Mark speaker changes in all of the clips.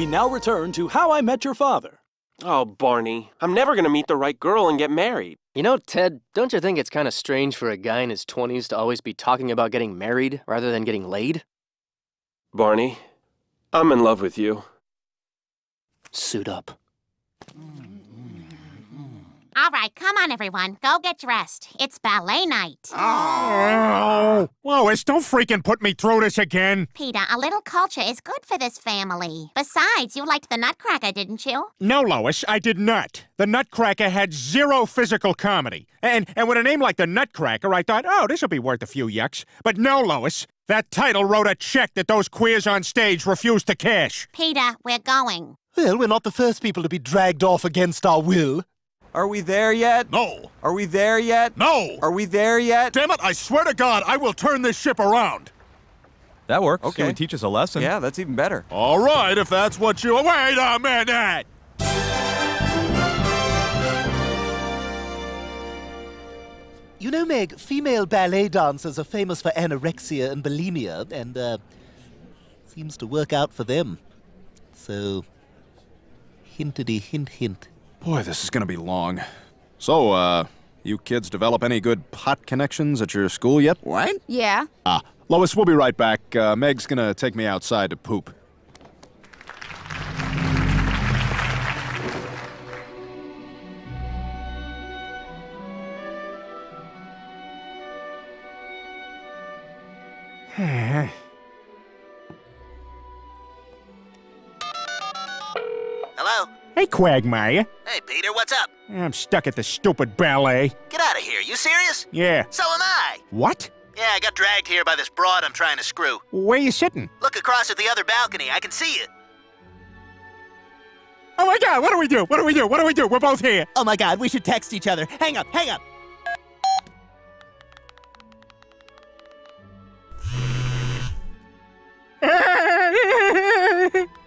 Speaker 1: We now return to How I Met Your Father.
Speaker 2: Oh, Barney, I'm never gonna meet the right girl and get married.
Speaker 3: You know, Ted, don't you think it's kind of strange for a guy in his 20s to always be talking about getting married rather than getting laid?
Speaker 2: Barney, I'm in love with you.
Speaker 3: Suit up.
Speaker 4: All right, come on, everyone. Go get dressed. It's ballet night.
Speaker 5: Oh, Lois, don't freaking put me through this again.
Speaker 4: Peter, a little culture is good for this family. Besides, you liked the Nutcracker, didn't you?
Speaker 5: No, Lois, I did not. The Nutcracker had zero physical comedy. And and with a name like the Nutcracker, I thought, oh, this'll be worth a few yucks. But no, Lois. That title wrote a check that those queers on stage refused to cash.
Speaker 4: Peter, we're going.
Speaker 6: Well, we're not the first people to be dragged off against our will.
Speaker 7: Are we there yet?
Speaker 5: No.
Speaker 7: Are we there yet?
Speaker 5: No.
Speaker 7: Are we there yet?
Speaker 5: Damn it, I swear to God, I will turn this ship around.
Speaker 8: That works.
Speaker 7: Okay.
Speaker 8: It would teach us a lesson.
Speaker 7: Yeah, that's even better.
Speaker 5: All right, if that's what you. Wait a minute!
Speaker 6: You know, Meg, female ballet dancers are famous for anorexia and bulimia, and, uh, seems to work out for them. So, hintity hint hint.
Speaker 8: Boy, this is gonna be long. So, uh, you kids develop any good pot connections at your school yet?
Speaker 7: What?
Speaker 9: Yeah.
Speaker 8: Ah, Lois, we'll be right back. Uh, Meg's gonna take me outside to poop.
Speaker 5: Hey, Quagmire.
Speaker 10: Hey, Peter, what's up?
Speaker 5: I'm stuck at the stupid ballet.
Speaker 10: Get out of here. You serious?
Speaker 5: Yeah.
Speaker 10: So am I.
Speaker 5: What?
Speaker 10: Yeah, I got dragged here by this broad I'm trying to screw.
Speaker 5: Where you sitting?
Speaker 10: Look across at the other balcony. I can see you.
Speaker 5: Oh my God! What do we do? What do we do? What do we do? We're both here.
Speaker 6: Oh my god, we should text each other. Hang up, hang up.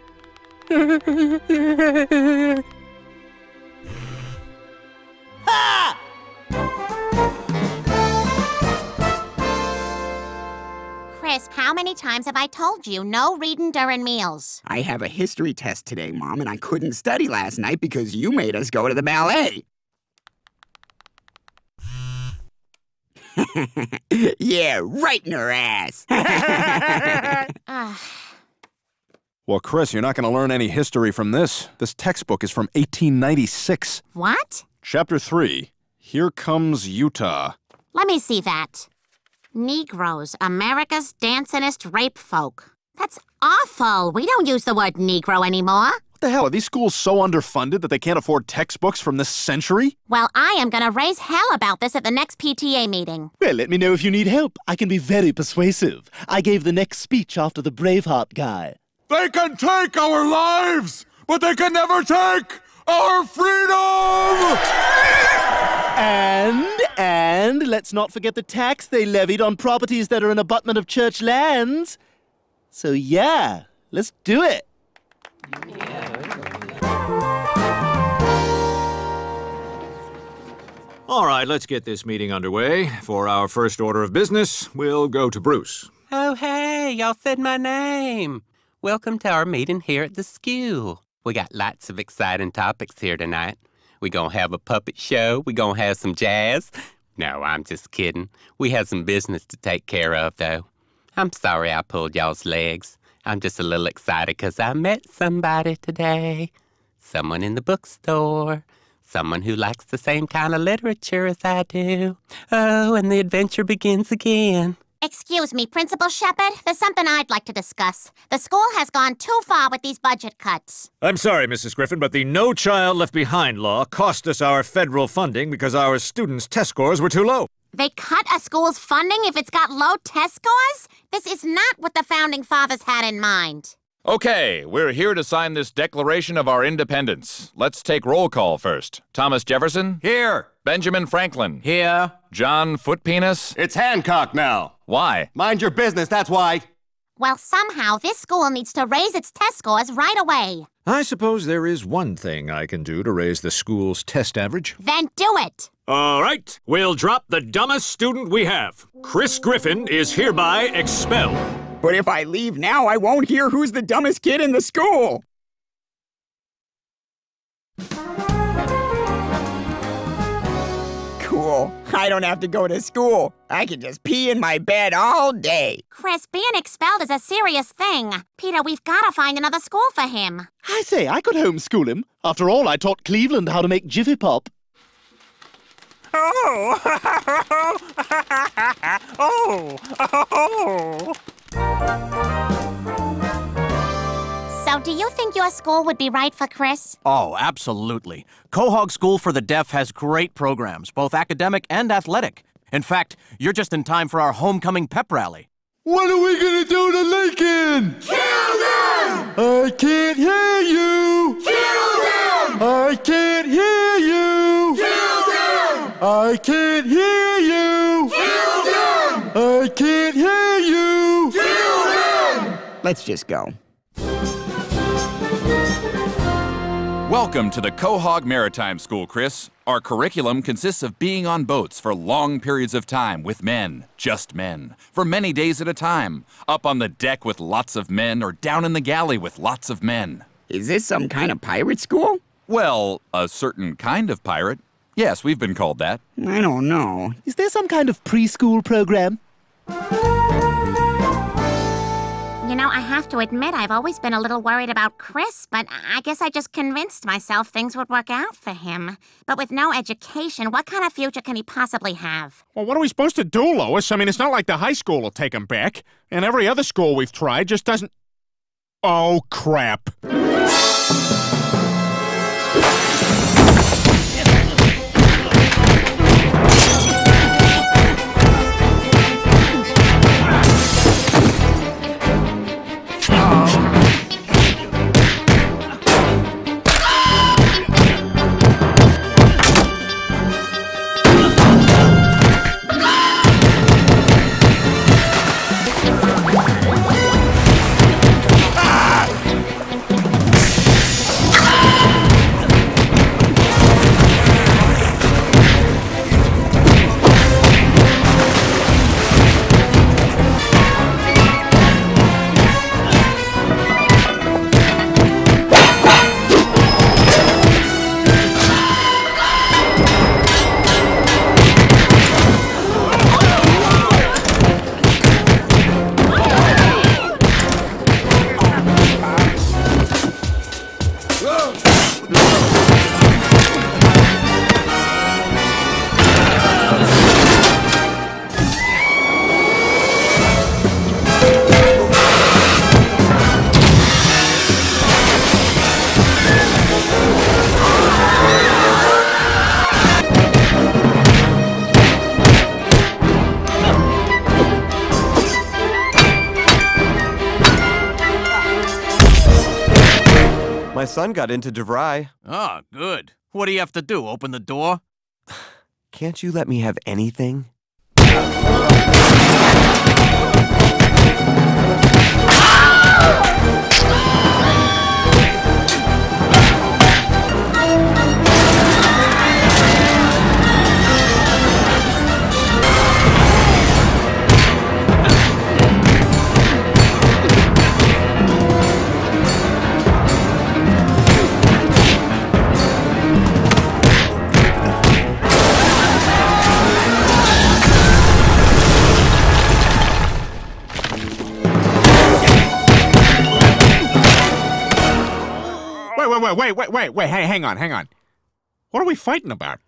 Speaker 4: times have I told you no reading during meals?
Speaker 11: I have a history test today, Mom, and I couldn't study last night because you made us go to the ballet. yeah, right in her ass.
Speaker 4: Ah.
Speaker 8: Well, Chris, you're not gonna learn any history from this. This textbook is from 1896.
Speaker 4: what?
Speaker 8: Chapter 3 Here Comes Utah.
Speaker 4: Let me see that. Negroes, America's dancingest rape folk. That's awful. We don't use the word Negro anymore.
Speaker 8: What the hell? Are these schools so underfunded that they can't afford textbooks from this century?
Speaker 4: Well, I am gonna raise hell about this at the next PTA meeting.
Speaker 6: Well, let me know if you need help. I can be very persuasive. I gave the next speech after the Braveheart guy.
Speaker 5: They can take our lives, but they can never take our freedom!
Speaker 6: And, and, let's not forget the tax they levied on properties that are an abutment of church lands. So, yeah, let's do it.
Speaker 12: All right, let's get this meeting underway. For our first order of business, we'll go to Bruce.
Speaker 13: Oh, hey, y'all said my name. Welcome to our meeting here at the school. We got lots of exciting topics here tonight. We gonna have a puppet show. We gonna have some jazz. No, I'm just kidding. We have some business to take care of, though. I'm sorry I pulled y'all's legs. I'm just a little excited 'cause I met somebody today. Someone in the bookstore. Someone who likes the same kind of literature as I do. Oh, and the adventure begins again.
Speaker 4: Excuse me, Principal Shepherd. There's something I'd like to discuss. The school has gone too far with these budget cuts.
Speaker 12: I'm sorry, Mrs. Griffin, but the No Child Left Behind law cost us our federal funding because our students' test scores were too low.
Speaker 4: They cut a school's funding if it's got low test scores? This is not what the founding fathers had in mind.
Speaker 14: Okay, we're here to sign this Declaration of our Independence. Let's take roll call first. Thomas Jefferson?
Speaker 7: Here.
Speaker 14: Benjamin Franklin?
Speaker 7: Here.
Speaker 14: John Footpenis?
Speaker 7: It's Hancock now.
Speaker 14: Why?
Speaker 7: Mind your business, that's why.
Speaker 4: Well, somehow this school needs to raise its test scores right away.
Speaker 12: I suppose there is one thing I can do to raise the school's test average.
Speaker 4: Then do it.
Speaker 12: All right, we'll drop the dumbest student we have. Chris Griffin is hereby expelled.
Speaker 11: But if I leave now, I won't hear who's the dumbest kid in the school. Cool. I don't have to go to school. I can just pee in my bed all day.
Speaker 4: Chris, being expelled is a serious thing. Peter, we've got to find another school for him.
Speaker 6: I say, I could homeschool him. After all, I taught Cleveland how to make Jiffy Pop.
Speaker 5: Oh! oh! Oh!
Speaker 4: So, do you think your school would be right for Chris?
Speaker 9: Oh, absolutely. Quahog School for the Deaf has great programs, both academic and athletic. In fact, you're just in time for our homecoming pep rally.
Speaker 15: What are we gonna do to Lincoln? Kill them! I can't hear you! Kill them! I can't hear you! Kill them! I can't hear you!
Speaker 11: Let's just go.
Speaker 14: Welcome to the Quahog Maritime School, Chris. Our curriculum consists of being on boats for long periods of time with men, just men, for many days at a time, up on the deck with lots of men, or down in the galley with lots of men.
Speaker 11: Is this some kind of pirate school?
Speaker 14: Well, a certain kind of pirate. Yes, we've been called that.
Speaker 11: I don't know.
Speaker 6: Is there some kind of preschool program?
Speaker 4: You know, I have to admit, I've always been a little worried about Chris, but I guess I just convinced myself things would work out for him. But with no education, what kind of future can he possibly have?
Speaker 5: Well, what are we supposed to do, Lois? I mean, it's not like the high school will take him back, and every other school we've tried just doesn't. Oh, crap.
Speaker 7: My son got into DeVry.
Speaker 9: Oh, good. What do you have to do? Open the door?
Speaker 7: Can't you let me have anything?
Speaker 5: Wait, wait, wait, wait, wait, wait, wait, hey, hang on, hang on. What are we fighting about?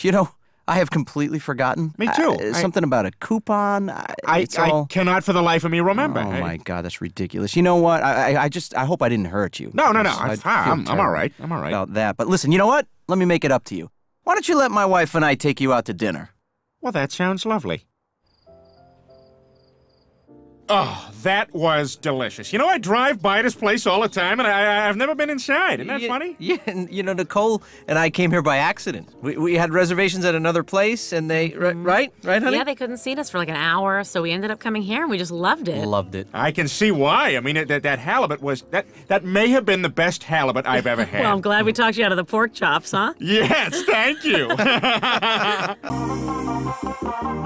Speaker 9: You know, I have completely forgotten.
Speaker 5: Me too.
Speaker 9: Uh,
Speaker 5: I-
Speaker 9: something about a coupon. I,
Speaker 5: I,
Speaker 9: it's
Speaker 5: I cannot for the life of me remember.
Speaker 9: Oh
Speaker 5: I-
Speaker 9: my god, that's ridiculous. You know what? I, I, I just, I hope I didn't hurt you.
Speaker 5: No, no, no, I'm
Speaker 9: I'd
Speaker 5: fine.
Speaker 9: feel
Speaker 5: I'm- I'm all right. I'm all right.
Speaker 9: About that. But listen, you know what? Let me make it up to you. Why don't you let my wife and I take you out to dinner?
Speaker 5: Well, that sounds lovely. Oh, that was delicious. You know, I drive by this place all the time, and I, I've never been inside. Isn't that
Speaker 16: Ye-
Speaker 5: funny?
Speaker 16: Yeah, and you know, Nicole and I came here by accident. We, we had reservations at another place, and they, ri- mm-hmm. right? Right, honey?
Speaker 17: Yeah, they couldn't seat us for like an hour, so we ended up coming here and we just loved it.
Speaker 16: Loved it.
Speaker 5: I can see why. I mean, that, that halibut was that that may have been the best halibut I've ever had.
Speaker 17: Well, I'm glad we talked you out of the pork chops, huh?
Speaker 5: yes, thank you.